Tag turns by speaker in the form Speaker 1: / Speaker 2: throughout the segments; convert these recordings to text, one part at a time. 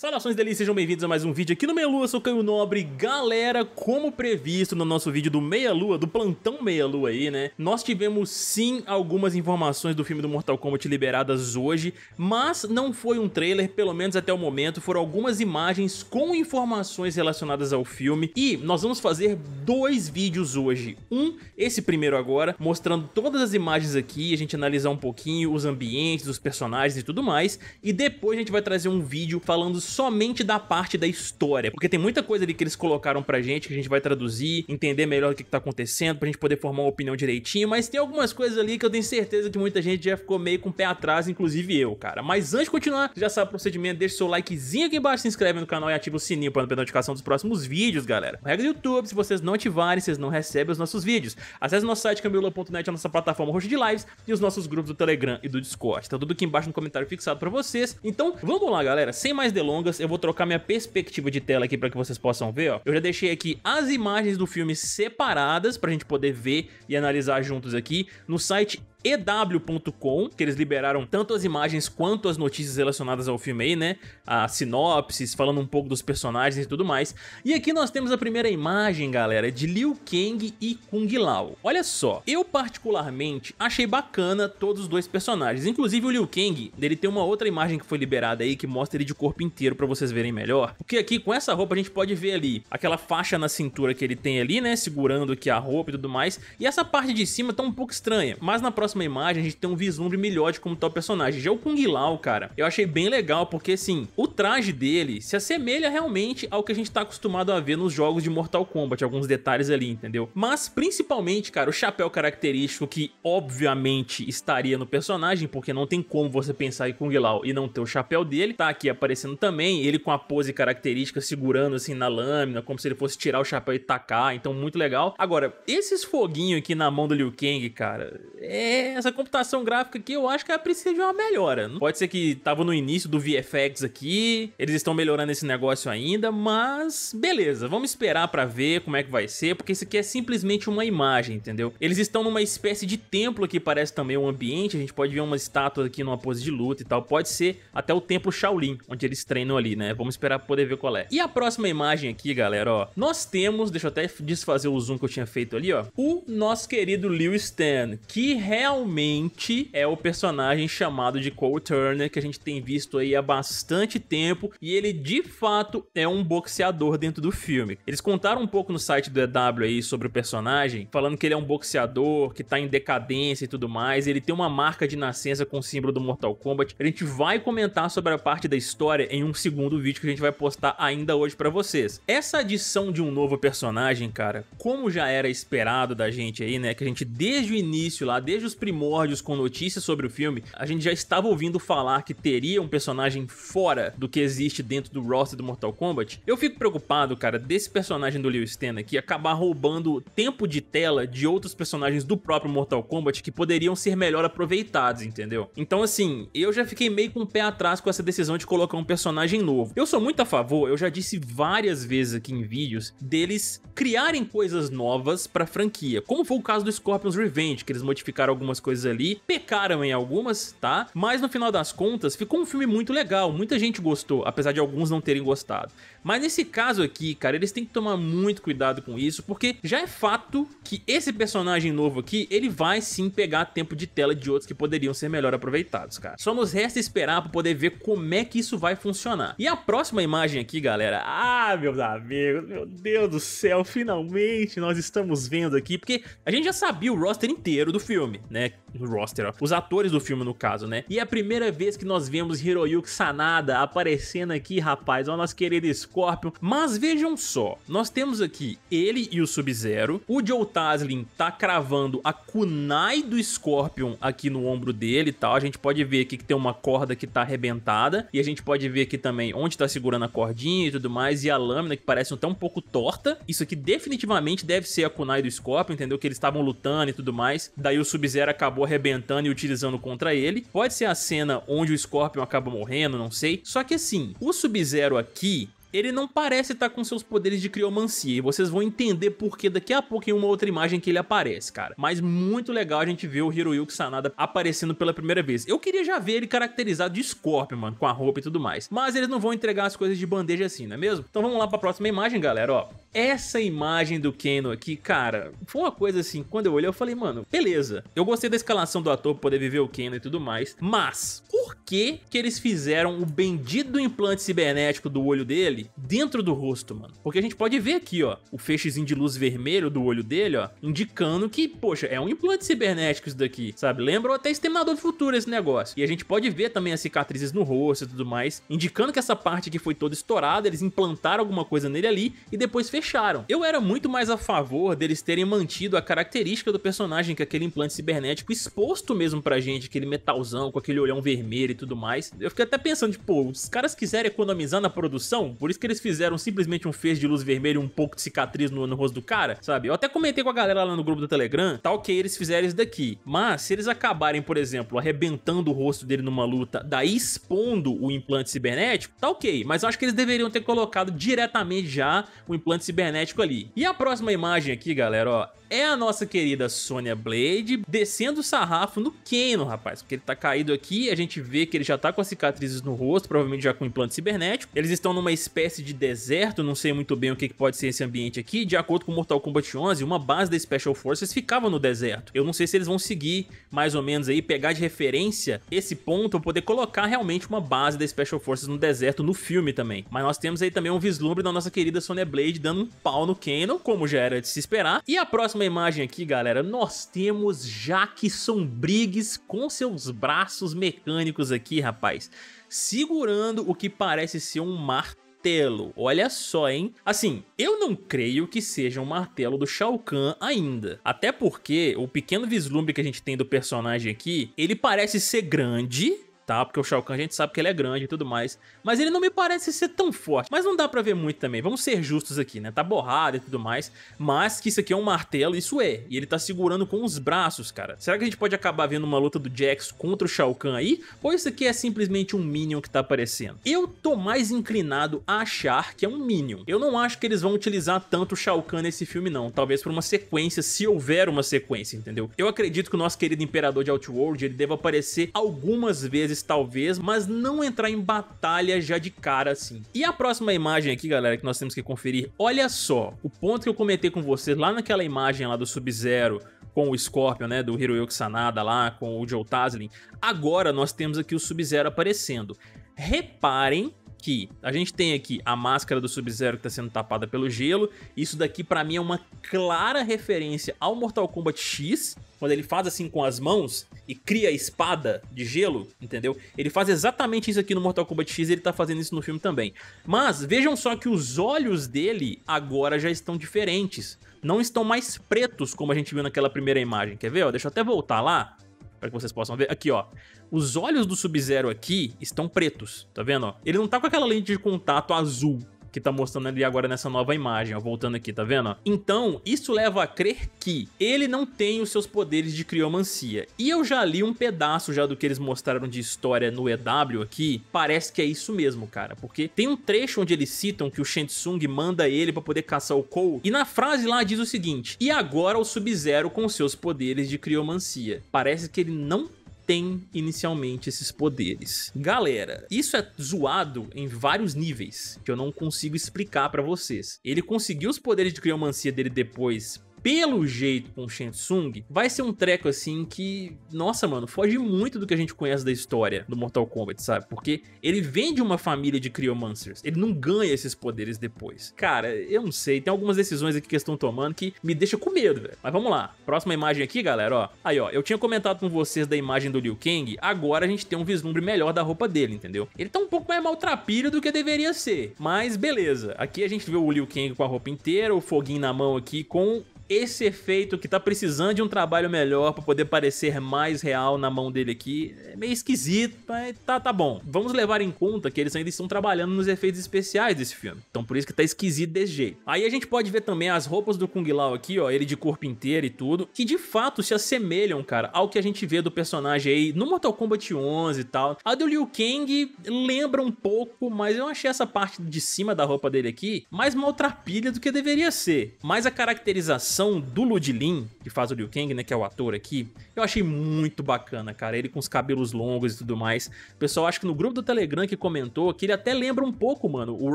Speaker 1: Saudações delícias, sejam bem-vindos a mais um vídeo aqui no Meia Lua, eu sou Caio Nobre. Galera, como previsto no nosso vídeo do Meia Lua, do plantão Meia Lua aí, né? Nós tivemos sim algumas informações do filme do Mortal Kombat liberadas hoje, mas não foi um trailer, pelo menos até o momento, foram algumas imagens com informações relacionadas ao filme e nós vamos fazer dois vídeos hoje. Um, esse primeiro agora, mostrando todas as imagens aqui, a gente analisar um pouquinho os ambientes, os personagens e tudo mais, e depois a gente vai trazer um vídeo falando somente da parte da história, porque tem muita coisa ali que eles colocaram pra gente que a gente vai traduzir, entender melhor o que, que tá acontecendo, pra gente poder formar uma opinião direitinho, mas tem algumas coisas ali que eu tenho certeza que muita gente já ficou meio com o pé atrás, inclusive eu, cara. Mas antes de continuar, já sabe o procedimento, deixa o seu likezinho aqui embaixo, se inscreve no canal e ativa o sininho pra não perder notificação dos próximos vídeos, galera. Regra do YouTube, se vocês não ativarem, vocês não recebem os nossos vídeos. Acesse nosso site camila.net, a nossa plataforma roxa de lives e os nossos grupos do Telegram e do Discord. Tá tudo aqui embaixo no comentário fixado pra vocês. Então, vamos lá, galera. Sem mais delongas, eu vou trocar minha perspectiva de tela aqui para que vocês possam ver, ó. Eu já deixei aqui as imagens do filme separadas pra gente poder ver e analisar juntos aqui no site EW.com, que eles liberaram tanto as imagens quanto as notícias relacionadas ao filme aí, né? A sinopses, falando um pouco dos personagens e tudo mais. E aqui nós temos a primeira imagem, galera, de Liu Kang e Kung Lao. Olha só, eu particularmente achei bacana todos os dois personagens. Inclusive o Liu Kang, ele tem uma outra imagem que foi liberada aí que mostra ele de corpo inteiro pra vocês verem melhor. Porque aqui com essa roupa a gente pode ver ali aquela faixa na cintura que ele tem ali, né? Segurando aqui a roupa e tudo mais. E essa parte de cima tá um pouco estranha. Mas na próxima próxima imagem a gente tem um vislumbre melhor de como tá o personagem. Já o Kung Lao, cara, eu achei bem legal porque assim, o traje dele se assemelha realmente ao que a gente tá acostumado a ver nos jogos de Mortal Kombat, alguns detalhes ali, entendeu? Mas principalmente, cara, o chapéu característico que obviamente estaria no personagem, porque não tem como você pensar em Kung Lao e não ter o chapéu dele, tá aqui aparecendo também, ele com a pose característica segurando assim na lâmina, como se ele fosse tirar o chapéu e tacar, então muito legal. Agora, esses foguinhos aqui na mão do Liu Kang, cara, é essa computação gráfica aqui eu acho que ela precisa de uma melhora. Pode ser que tava no início do VFX aqui, eles estão melhorando esse negócio ainda, mas beleza, vamos esperar pra ver como é que vai ser, porque isso aqui é simplesmente uma imagem, entendeu? Eles estão numa espécie de templo que parece também um ambiente, a gente pode ver uma estátua aqui numa pose de luta e tal, pode ser até o templo Shaolin, onde eles treinam ali, né? Vamos esperar pra poder ver qual é. E a próxima imagem aqui, galera, ó, nós temos, deixa eu até desfazer o zoom que eu tinha feito ali, ó, o nosso querido Liu Stan, que realmente realmente é o personagem chamado de Cole Turner, que a gente tem visto aí há bastante tempo, e ele de fato é um boxeador dentro do filme. Eles contaram um pouco no site do EW aí sobre o personagem, falando que ele é um boxeador, que tá em decadência e tudo mais, ele tem uma marca de nascença com o símbolo do Mortal Kombat. A gente vai comentar sobre a parte da história em um segundo vídeo que a gente vai postar ainda hoje pra vocês. Essa adição de um novo personagem, cara, como já era esperado da gente aí, né, que a gente desde o início lá, desde os primórdios com notícias sobre o filme, a gente já estava ouvindo falar que teria um personagem fora do que existe dentro do roster do Mortal Kombat, eu fico preocupado, cara, desse personagem do Liu Stan aqui acabar roubando tempo de tela de outros personagens do próprio Mortal Kombat que poderiam ser melhor aproveitados, entendeu? Então assim, eu já fiquei meio com o pé atrás com essa decisão de colocar um personagem novo. Eu sou muito a favor, eu já disse várias vezes aqui em vídeos, deles criarem coisas novas pra franquia, como foi o caso do Scorpion's Revenge, que eles modificaram algumas coisas ali, pecaram em algumas, tá? Mas no final das contas, ficou um filme muito legal, muita gente gostou, apesar de alguns não terem gostado. Mas nesse caso aqui, cara, eles têm que tomar muito cuidado com isso, porque já é fato que esse personagem novo aqui, ele vai sim pegar tempo de tela de outros que poderiam ser melhor aproveitados, cara. Só nos resta esperar pra poder ver como é que isso vai funcionar. E a próxima imagem aqui, galera, ah, meus amigos, meu Deus do céu, finalmente nós estamos vendo aqui, porque a gente já sabia o roster inteiro do filme, né? O roster, ó. Os atores do filme, no caso, né? E é a primeira vez que nós vemos Hiroyuki Sanada aparecendo aqui, rapaz, ó, nosso querido Scorpion. Mas vejam só, nós temos aqui ele e o Sub-Zero. O Joe Taslin tá cravando a kunai do Scorpion aqui no ombro dele e tal. A gente pode ver aqui que tem uma corda que tá arrebentada. E a gente pode ver aqui também onde tá segurando a cordinha e tudo mais. E a lâmina que parece até um pouco torta. Isso aqui definitivamente deve ser a kunai do Scorpion, entendeu? Que eles estavam lutando e tudo mais. Daí o Sub-Zero acabou arrebentando e utilizando contra ele. Pode ser a cena onde o Scorpion acaba morrendo, não sei. Só que assim, o Sub-Zero aqui, ele não parece estar tá com seus poderes de criomancia, e vocês vão entender por que daqui a pouco em uma outra imagem que ele aparece, cara. Mas muito legal a gente ver o Hiroyuki Sanada aparecendo pela primeira vez. Eu queria já ver ele caracterizado de Scorpion, mano, com a roupa e tudo mais. Mas eles não vão entregar as coisas de bandeja assim, não é mesmo? Então vamos lá pra próxima imagem, galera, ó. Essa imagem do Keno aqui, cara, foi uma coisa assim, quando eu olhei eu falei, mano, beleza. Eu gostei da escalação do ator pra poder viver o Keno e tudo mais, mas por que que eles fizeram o bendito implante cibernético do olho dele dentro do rosto, mano? Porque a gente pode ver aqui, ó, o feixezinho de luz vermelho do olho dele, ó, indicando que, poxa, é um implante cibernético isso daqui, sabe? Lembra até Exterminador do Futuro esse negócio. E a gente pode ver também as cicatrizes no rosto e tudo mais, indicando que essa parte aqui foi toda estourada, eles implantaram alguma coisa nele ali e depois fecharam. Eu era muito mais a favor deles terem mantido a característica do personagem, que aquele implante cibernético exposto mesmo pra gente, aquele metalzão com aquele olhão vermelho e tudo mais. Eu fiquei até pensando, tipo, os caras quiserem economizar na produção, por isso que eles fizeram simplesmente um feixe de luz vermelha e um pouco de cicatriz no, no rosto do cara, sabe? Eu até comentei com a galera lá no grupo do Telegram, tá ok eles fizeram isso daqui, mas se eles acabarem, por exemplo, arrebentando o rosto dele numa luta, daí expondo o implante cibernético, tá ok, mas eu acho que eles deveriam ter colocado diretamente já o implante cibernético ali. E a próxima imagem aqui, galera, ó, é a nossa querida Sonya Blade descendo o sarrafo no Kano, rapaz, porque ele tá caído aqui, a gente vê que ele já tá com as cicatrizes no rosto, provavelmente já com implante cibernético. Eles estão numa espécie de deserto, não sei muito bem o que pode ser esse ambiente aqui. De acordo com Mortal Kombat 11, uma base da Special Forces ficava no deserto. Eu não sei se eles vão seguir mais ou menos aí, pegar de referência esse ponto pra poder colocar realmente uma base da Special Forces no deserto no filme também. Mas nós temos aí também um vislumbre da nossa querida Sonya Blade dando um pau no Kano, como já era de se esperar. E a próxima imagem aqui, galera, nós temos Jackson Briggs com seus braços mecânicos aqui, rapaz, segurando o que parece ser um martelo. Olha só, hein? Assim, eu não creio que seja um martelo do Shao Kahn ainda. Até porque o pequeno vislumbre que a gente tem do personagem aqui, ele parece ser grande, Porque o Shao Kahn a gente sabe que ele é grande e tudo mais. Mas ele não me parece ser tão forte. Mas não dá pra ver muito também. Vamos ser justos aqui, né? Tá borrado e tudo mais. Mas que isso aqui é um martelo, isso é. E ele tá segurando com os braços, cara. Será que a gente pode acabar vendo uma luta do Jax contra o Shao Kahn aí? Ou isso aqui é simplesmente um Minion que tá aparecendo? Eu tô mais inclinado a achar que é um Minion. Eu não acho que eles vão utilizar tanto o Shao Kahn nesse filme, não. Talvez por uma sequência, se houver uma sequência, entendeu? Eu acredito que o nosso querido Imperador de Outworld, ele deva aparecer algumas vezes talvez, mas não entrar em batalha já de cara assim. E a próxima imagem aqui, galera, que nós temos que conferir, olha só, o ponto que eu comentei com vocês lá naquela imagem lá do Sub-Zero, com o Scorpion, né, do Hiroyuki Sanada lá, com o Joe Taslin, agora nós temos aqui o Sub-Zero aparecendo. Reparem que a gente tem aqui a máscara do Sub-Zero que está sendo tapada pelo gelo. Isso daqui para mim é uma clara referência ao Mortal Kombat X, quando ele faz assim com as mãos e cria a espada de gelo, entendeu? Ele faz exatamente isso aqui no Mortal Kombat X e ele tá fazendo isso no filme também. Mas vejam só que os olhos dele agora já estão diferentes. Não estão mais pretos como a gente viu naquela primeira imagem. Quer ver? Ó, deixa eu até voltar lá para que vocês possam ver. Aqui, ó. Os olhos do Sub-Zero aqui estão pretos, tá vendo? Ó? Ele não tá com aquela lente de contato azul que tá mostrando ali agora nessa nova imagem, ó, voltando aqui, tá vendo? Então, isso leva a crer que ele não tem os seus poderes de criomancia. E eu já li um pedaço já do que eles mostraram de história no EW aqui, parece que é isso mesmo, cara, porque tem um trecho onde eles citam que o Shensung manda ele pra poder caçar o Cole, e na frase lá diz o seguinte, e agora o Sub-Zero com seus poderes de criomancia. Parece que ele não tem inicialmente esses poderes. Galera, isso é zoado em vários níveis, que eu não consigo explicar pra vocês. Ele conseguiu os poderes de criomancia dele depois pelo jeito com o Shensung, vai ser um treco assim que, nossa mano, foge muito do que a gente conhece da história do Mortal Kombat, sabe? Porque ele vem de uma família de Cryomancers, ele não ganha esses poderes depois. Cara, eu não sei, tem algumas decisões aqui que estão tomando que me deixa com medo, velho. Mas vamos lá, próxima imagem aqui, galera, ó. Aí, ó, eu tinha comentado com vocês da imagem do Liu Kang, agora a gente tem um vislumbre melhor da roupa dele, entendeu? Ele tá um pouco mais maltrapilho do que deveria ser, mas beleza. Aqui a gente vê o Liu Kang com a roupa inteira, o foguinho na mão aqui com esse efeito que tá precisando de um trabalho melhor pra poder parecer mais real na mão dele aqui, é meio esquisito, mas tá, tá bom. Vamos levar em conta que eles ainda estão trabalhando nos efeitos especiais desse filme, então por isso que tá esquisito desse jeito. Aí a gente pode ver também as roupas do Kung Lao aqui, ó, ele de corpo inteiro e tudo, que de fato se assemelham, cara, ao que a gente vê do personagem aí no Mortal Kombat 11 e tal. A do Liu Kang lembra um pouco, mas eu achei essa parte de cima da roupa dele aqui mais maltrapilha do que deveria ser. Mas a caracterização do Ludlin, que faz o Liu Kang, né, que é o ator aqui, eu achei muito bacana, cara. Ele com os cabelos longos e tudo mais. O pessoal acho que no grupo do Telegram que comentou que ele até lembra um pouco, mano, o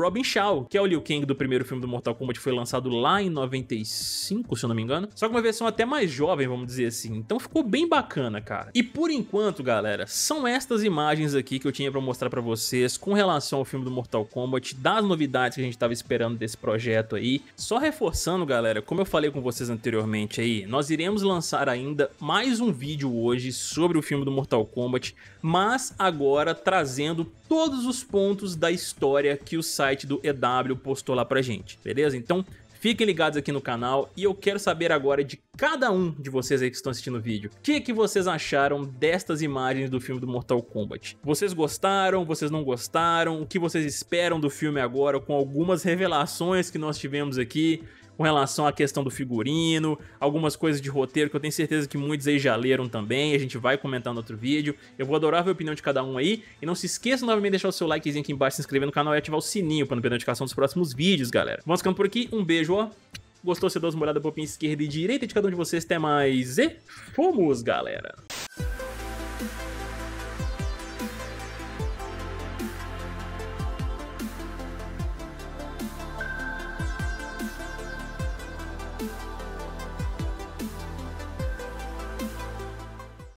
Speaker 1: Robin Shaw, que é o Liu Kang do primeiro filme do Mortal Kombat, foi lançado lá em 95, se eu não me engano. Só que uma versão até mais jovem, vamos dizer assim. Então ficou bem bacana, cara. E por enquanto, galera, são estas imagens aqui que eu tinha pra mostrar pra vocês com relação ao filme do Mortal Kombat, das novidades que a gente tava esperando desse projeto aí. Só reforçando, galera, como eu falei com vocês anteriormente aí, nós iremos lançar ainda mais um vídeo hoje sobre o filme do Mortal Kombat, mas agora trazendo todos os pontos da história que o site do EW postou lá pra gente, beleza? Então Fiquem ligados aqui no canal e eu quero saber agora de cada um de vocês aí que estão assistindo o vídeo. O que, que vocês acharam destas imagens do filme do Mortal Kombat? Vocês gostaram? Vocês não gostaram? O que vocês esperam do filme agora com algumas revelações que nós tivemos aqui? Com relação à questão do figurino, algumas coisas de roteiro que eu tenho certeza que muitos aí já leram também, a gente vai comentar no outro vídeo. Eu vou adorar ver a opinião de cada um aí, e não se esqueça novamente de deixar o seu likezinho aqui embaixo, se inscrever no canal e ativar o sininho para não perder a notificação dos próximos vídeos, galera. Vamos ficando por aqui, um beijo, ó. Gostou? Você dá uma olhada pro esquerda e direita de cada um de vocês, até mais e fomos, galera!